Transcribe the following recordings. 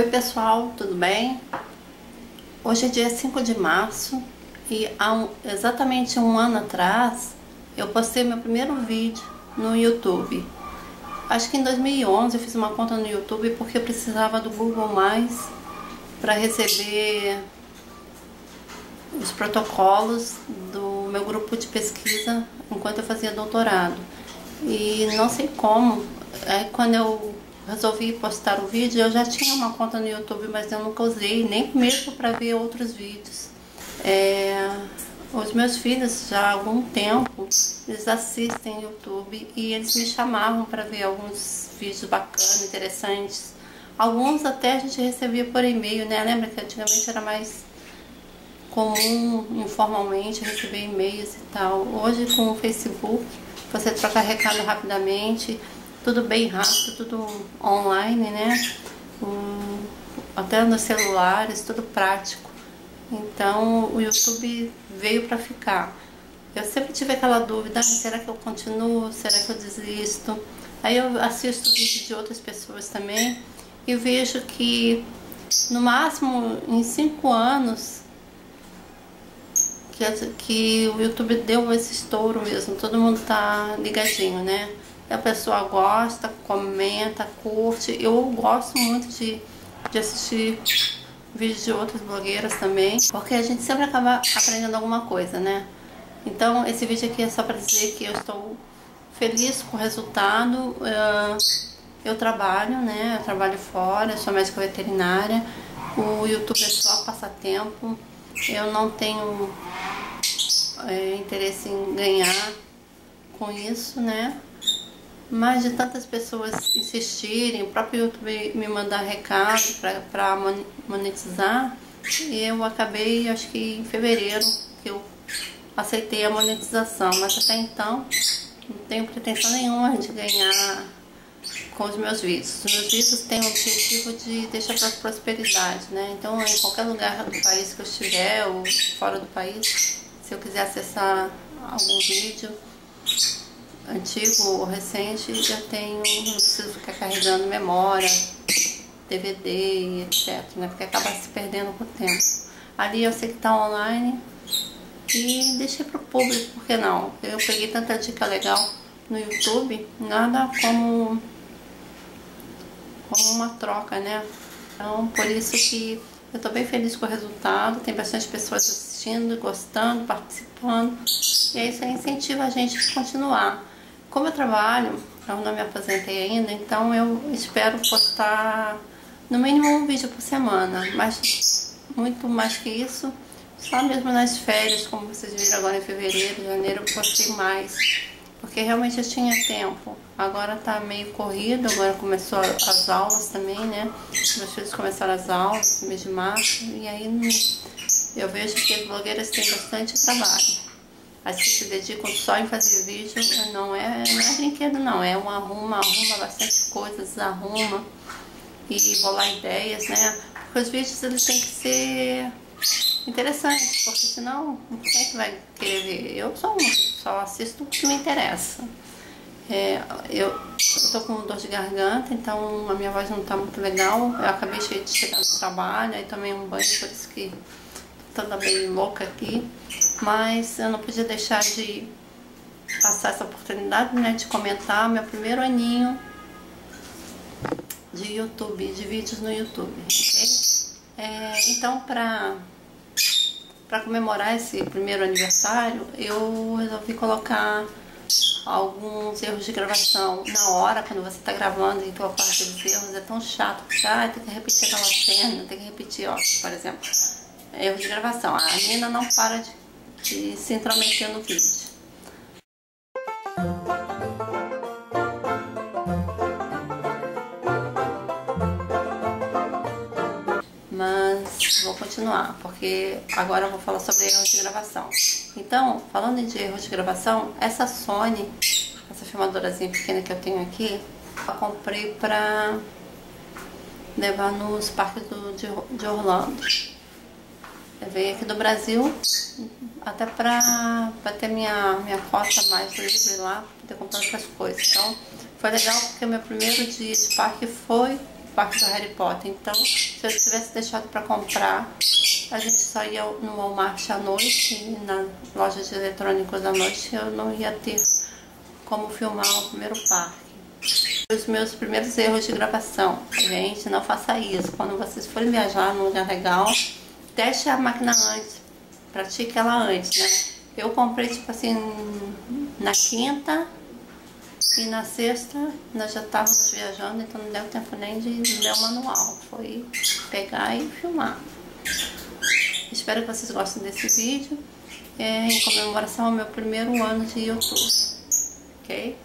Oi pessoal, tudo bem? Hoje é dia 5 de março e há um, exatamente um ano atrás eu postei meu primeiro vídeo no YouTube. Acho que em 2011 eu fiz uma conta no YouTube porque eu precisava do Google Mais para receber os protocolos do meu grupo de pesquisa enquanto eu fazia doutorado. E não sei como, aí quando eu resolvi postar o vídeo, eu já tinha uma conta no YouTube, mas eu nunca usei, nem mesmo para ver outros vídeos. É, os meus filhos já há algum tempo, eles assistem YouTube e eles me chamavam para ver alguns vídeos bacanas, interessantes. Alguns até a gente recebia por e-mail, né? Lembra que antigamente era mais comum, informalmente, receber e-mails e tal. Hoje com o Facebook, você troca recado rapidamente, tudo bem rápido, tudo online, né? Até nos celulares, tudo prático. Então o YouTube veio para ficar. Eu sempre tive aquela dúvida, será que eu continuo? Será que eu desisto? Aí eu assisto vídeos de outras pessoas também e vejo que no máximo em cinco anos que, que o YouTube deu esse estouro mesmo, todo mundo tá ligadinho, né? A pessoa gosta, comenta, curte. Eu gosto muito de, de assistir vídeos de outras blogueiras também, porque a gente sempre acaba aprendendo alguma coisa, né? Então esse vídeo aqui é só para dizer que eu estou feliz com o resultado. Eu trabalho, né? Eu trabalho fora, sou médica veterinária. O YouTube é só passatempo. Eu não tenho é, interesse em ganhar com isso, né? Mas de tantas pessoas insistirem, o próprio YouTube me mandar recado para monetizar, eu acabei, acho que em fevereiro, que eu aceitei a monetização. Mas até então, não tenho pretensão nenhuma de ganhar com os meus vídeos. Os meus vídeos têm o objetivo de deixar para prosperidade, né? Então, em qualquer lugar do país que eu estiver, ou fora do país, se eu quiser acessar algum vídeo, antigo ou recente, já tenho, não preciso ficar carregando memória, DVD etc, né? Porque acaba se perdendo com o tempo. Ali eu sei que está online e deixei para o público, porque não? Eu peguei tanta dica legal no YouTube, nada como, como uma troca, né? Então, por isso que eu estou bem feliz com o resultado, tem bastante pessoas assistindo, gostando, participando, e isso incentiva a gente a continuar. Como eu trabalho, eu não me aposentei ainda, então eu espero postar no mínimo um vídeo por semana, mas muito mais que isso, só mesmo nas férias, como vocês viram agora em fevereiro, janeiro, eu postei mais, porque realmente eu tinha tempo. Agora tá meio corrido, agora começou as aulas também, né? Meus filhos começaram as aulas no mês de março, e aí eu vejo que as blogueiras têm bastante trabalho as que se dedicam só em fazer vídeo não é, não é brinquedo não, é um arruma, arruma bastante coisas, arruma e bolar ideias, né? Porque os vídeos eles têm que ser interessantes, porque senão quem é que vai querer ver? Eu sou uma, só assisto o que me interessa. É, eu, tô com dor de garganta, então a minha voz não tá muito legal. Eu acabei de chegar no trabalho, aí tomei um banho, por isso que toda meio louca aqui mas eu não podia deixar de passar essa oportunidade né, de comentar meu primeiro aninho de YouTube, de vídeos no YouTube, ok? É, então, para para comemorar esse primeiro aniversário, eu resolvi colocar alguns erros de gravação na hora, quando você está gravando e tua parte dos erros é tão chato, porque ah, tem que repetir aquela cena, tem que repetir, ó, por exemplo, erro de gravação. A Nina não para de de se intrometer no vídeo. Mas vou continuar, porque agora eu vou falar sobre erros de gravação. Então, falando de erros de gravação, essa Sony, essa filmadorazinha pequena que eu tenho aqui, eu comprei pra levar nos parques do, de, de Orlando. Eu veio aqui do Brasil até pra ter minha, minha cota mais livre lá, poder comprar outras coisas. Então foi legal porque o meu primeiro dia de parque foi parque do Harry Potter. Então, se eu tivesse deixado para comprar, a gente só ia no Walmart à noite na loja de eletrônicos à noite eu não ia ter como filmar o primeiro parque. Os meus primeiros erros de gravação. Gente, não faça isso. Quando vocês forem viajar num lugar legal, teste a máquina antes. Pratique ela antes, né? Eu comprei, tipo assim, na quinta e na sexta nós já estávamos viajando, então não deu tempo nem de ler o manual. Foi pegar e filmar. Espero que vocês gostem desse vídeo. É em comemoração ao meu primeiro ano de YouTube. Ok?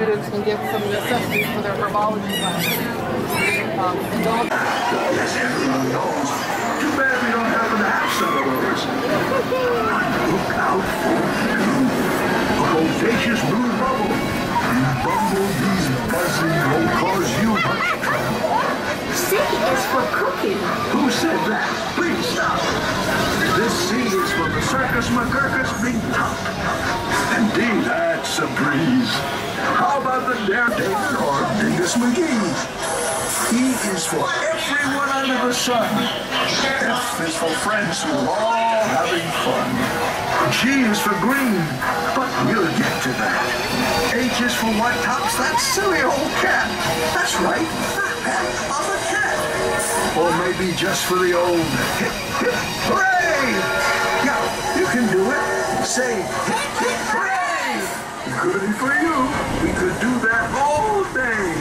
Students can get some necessities for their herbology class. Um, dog Yes, everyone knows. Too bad we don't happen to have some of those. Look out for a bodacious blue bubble. And bumblebees buzzing won't cause you much trouble. C is for cooking. Who said that? Please stop. This C is for the Circus McGurkus Big Top. And D, that's a breeze. How about the David or Dingus McGee? E is for everyone under the sun. F is for friends who are all having fun. G is for green, but we'll get to that. H is for what tops that silly old cat. That's right, the hat of a cat. Or maybe just for the old hip, hip, hooray! Yeah, you can do it. Say hip, hip, hooray! Good for you. We could do that all day.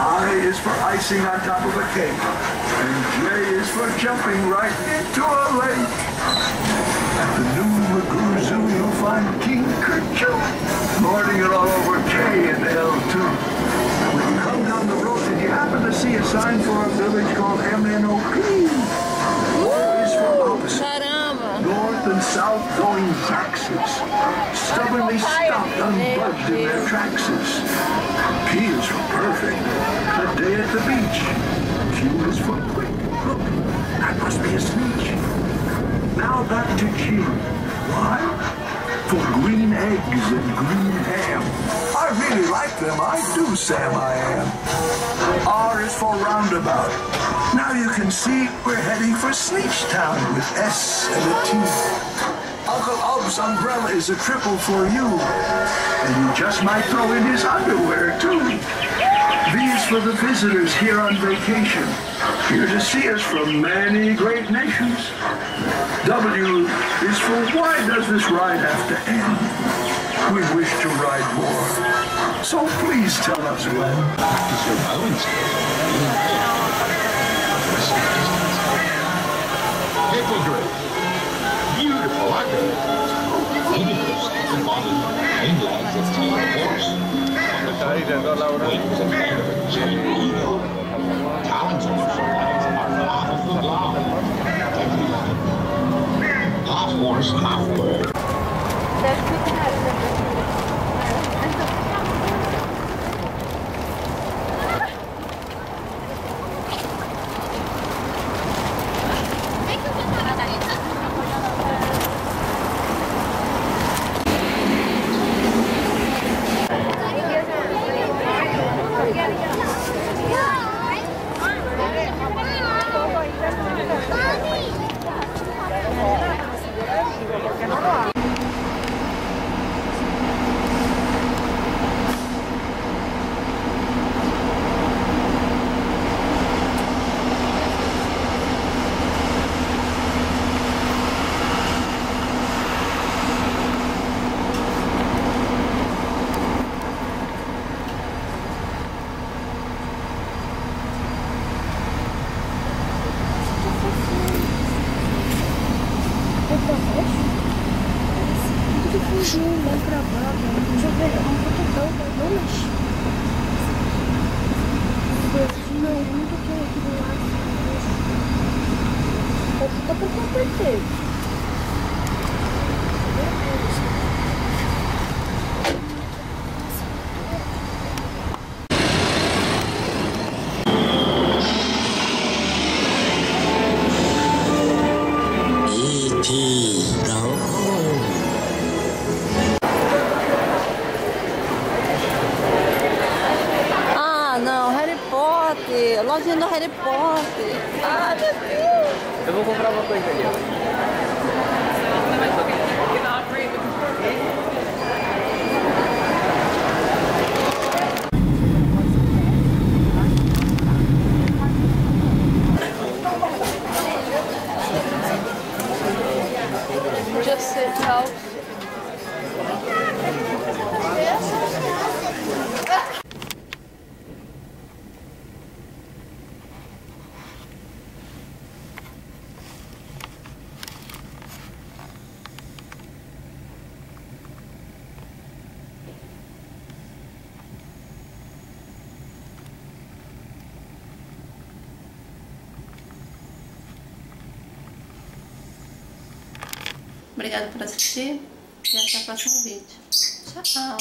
I is for icing on top of a cake. And J is for jumping right into a lake. At the new Magoo Zoo, you'll find King Kerchoo lording it all over K and L too. When you come down the road, did you happen to see a sign for a village called MNOP? O is for opposite. North and south going taxis. Stubbornly stopped unbugged in their traxes. P is for perfect. A day at the beach. Q is for quick. Look, that must be a sneak. Now back to G. Why? For green eggs and green ham. I really like them. I do, Sam, I am. R is for roundabout. Now you can see we're heading for Sneechtown with S and a T. Uncle Ub's umbrella is a triple for you. And he just might throw in his underwear, too. Is for the visitors here on vacation. Here to see us from many great nations. W is for why does this ride have to end? We wish to ride more. So please tell us when. Hippogriff. Beautiful, I think. Hippogriffs embody the main Send horse. not Ah, não, Harry Potter. Lojinha do Harry Potter. Ah, meu Deus. Eu vou comprar uma coisa ali, ó. Obrigada por assistir e até o próximo vídeo. Tchau!